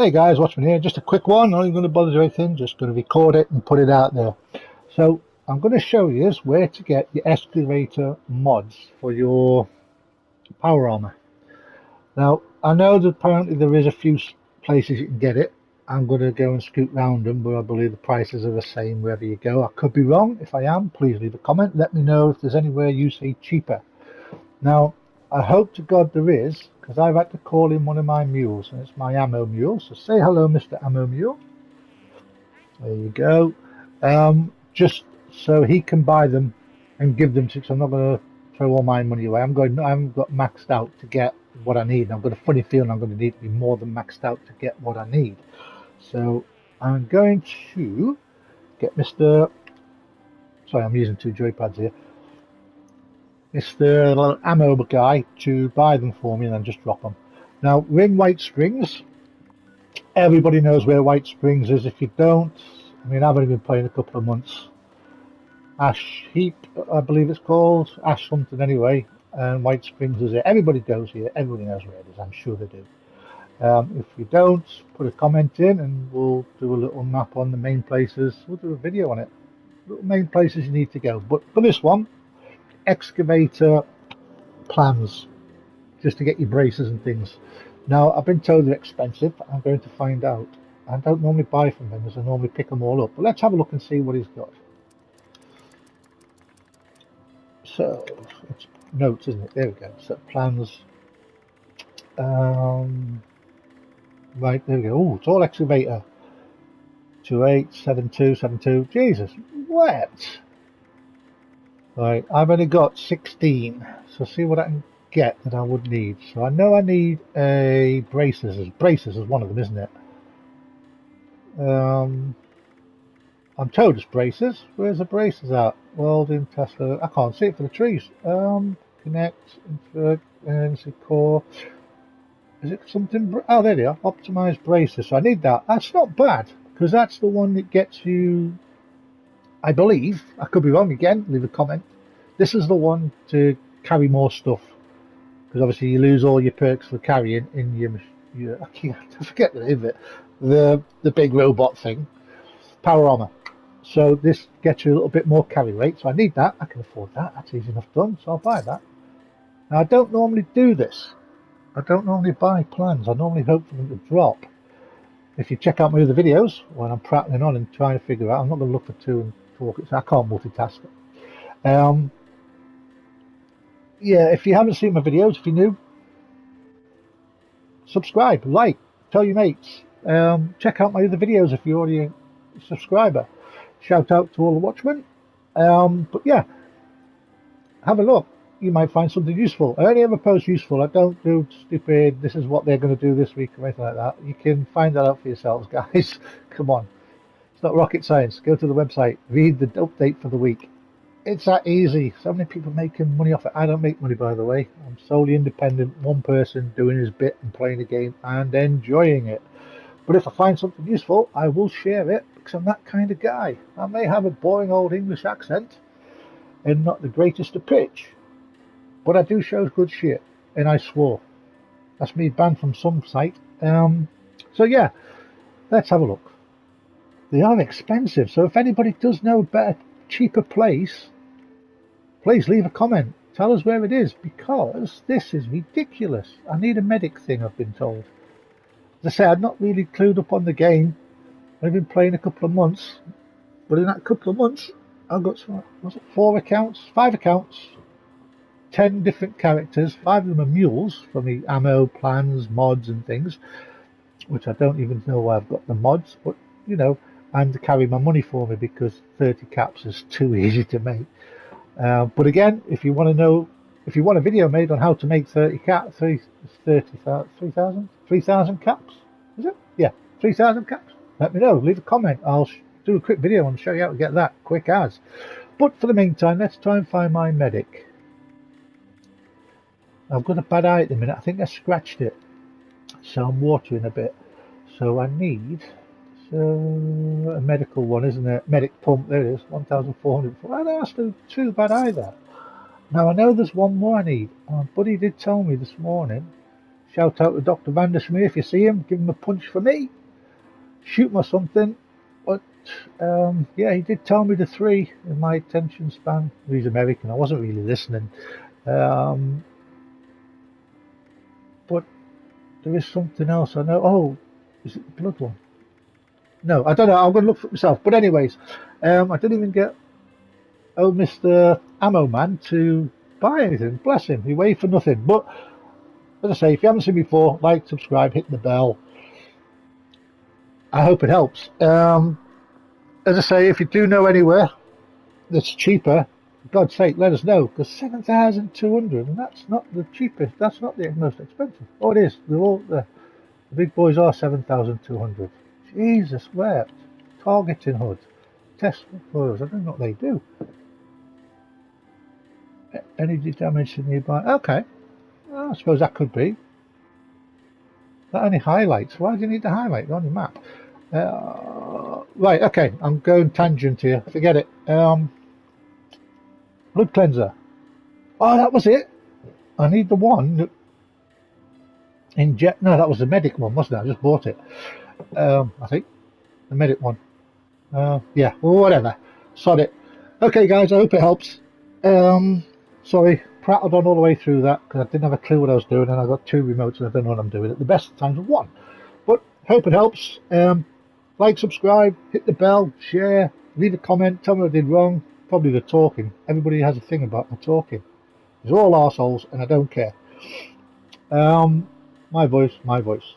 Hey guys, Watchman here. Just a quick one. Not even going to bother you anything. Just going to record it and put it out there. So I'm going to show you where to get your excavator mods for your power armor. Now I know that apparently there is a few places you can get it. I'm going to go and scoot round them, but I believe the prices are the same wherever you go. I could be wrong. If I am, please leave a comment. Let me know if there's anywhere you see cheaper. Now I hope to God there is, because I've had to call in one of my mules, and it's my ammo mule. So say hello, Mr. Ammo Mule. There you go. Um, just so he can buy them and give them to. Cause I'm not going to throw all my money away. I'm going. I haven't got maxed out to get what I need. I've got a funny feeling I'm going to need to be more than maxed out to get what I need. So I'm going to get Mr. Sorry, I'm using two joypads here. Mr. Little ammo guy to buy them for me and then just drop them. Now, we're in White Springs. Everybody knows where White Springs is. If you don't, I mean, I've only been playing a couple of months. Ash Heap, I believe it's called. Ash something anyway. And White Springs is it. Everybody goes here. Everybody knows where it is. I'm sure they do. Um, if you don't, put a comment in and we'll do a little map on the main places. We'll do a video on it. Little main places you need to go. But for this one, excavator plans just to get your braces and things. Now, I've been told they're expensive. I'm going to find out. I don't normally buy from him as I normally pick them all up. But let's have a look and see what he's got. So, it's notes, isn't it? There we go. So, plans. Um, right, there we go. Oh, it's all excavator. 287272. Jesus, what? Right, I've only got 16, so see what I can get that I would need. So I know I need a braces. Braces is one of them, isn't it? Um, I'm told it's braces. Where's the braces at? Welding, Tesla. I can't see it for the trees. Um, connect, insert, NC core. Is it something? Oh, there they are. Optimized braces. So I need that. That's not bad because that's the one that gets you I believe, I could be wrong again, leave a comment. This is the one to carry more stuff. Because obviously you lose all your perks for carrying in your, your I can't I forget the name of it, the, the big robot thing, power armor. So this gets you a little bit more carry weight. So I need that. I can afford that. That's easy enough done. So I'll buy that. Now I don't normally do this. I don't normally buy plans. I normally hope for them to drop. If you check out my other videos when I'm prattling on and trying to figure out, I'm not going to look for two and so I can't multitask it. Um, yeah, if you haven't seen my videos, if you're new, subscribe, like, tell your mates. Um, check out my other videos if you're already a subscriber. Shout out to all the watchmen. Um, but yeah, have a look. You might find something useful. I only ever post useful. I don't do stupid, this is what they're going to do this week or anything like that. You can find that out for yourselves, guys. Come on. It's not rocket science. Go to the website, read the update for the week. It's that easy. So many people making money off it. I don't make money, by the way. I'm solely independent, one person doing his bit and playing the game and enjoying it. But if I find something useful, I will share it because I'm that kind of guy. I may have a boring old English accent and not the greatest of pitch, but I do show good shit and I swore. That's me banned from some site. Um, so yeah, let's have a look. They are expensive. So if anybody does know better, cheaper place, please leave a comment. Tell us where it is because this is ridiculous. I need a medic thing, I've been told. As I say, I'm not really clued up on the game. I've been playing a couple of months, but in that couple of months, I've got was it four accounts, five accounts, ten different characters. Five of them are mules for me ammo, plans, mods, and things, which I don't even know why I've got the mods, but you know, and carry my money for me because 30 caps is too easy to make. Uh, but again, if you want to know, if you want a video made on how to make 30 caps, 30, 3,000 3, caps, is it? Yeah, 3,000 caps. Let me know. Leave a comment. I'll do a quick video and show you how to get that quick as. But for the meantime, let's try and find my medic. I've got a bad eye at the minute. I think I scratched it. So I'm watering a bit. So I need uh, a medical one, isn't it? Medic pump, there it is, 1,400. Well, that's not too bad either. Now, I know there's one more I need. My buddy did tell me this morning, Shout out to Dr. Vandersmeer if you see him. Give him a punch for me. Shoot him or something. But um, yeah, he did tell me the three in my attention span. He's American. I wasn't really listening. Um, but there is something else I know. Oh, is it the blood one? No, I don't know. I'm going to look for it myself. But anyways, um, I didn't even get old Mr. Ammo Man to buy anything. Bless him. He waited for nothing. But as I say, if you haven't seen before, like, subscribe, hit the bell. I hope it helps. Um, as I say, if you do know anywhere that's cheaper, for God's sake, let us know. Because 7,200, and that's not the cheapest. That's not the most expensive. Oh, it is. They're all, the, the big boys are 7,200. Jesus, where? Targeting HUD. Test photos. I don't know what they do. Energy damage to nearby. Okay. Well, I suppose that could be. That only highlights. Why do you need to highlight on your map? Uh, right, okay. I'm going tangent here. Forget it. Um, blood cleanser. Oh, that was it. I need the one that inject. No, that was the medic one, wasn't it? I just bought it. Um, I think the medic one. Uh, yeah, whatever. Sod it. Okay, guys. I hope it helps. Um, sorry, prattled on all the way through that because I didn't have a clue what I was doing, and I got two remotes and I don't know what I'm doing. At the best of times, one. But hope it helps. Um, like, subscribe, hit the bell, share, leave a comment, tell me what I did wrong. Probably the talking. Everybody has a thing about the talking. It's all assholes, and I don't care. Um, my voice, my voice.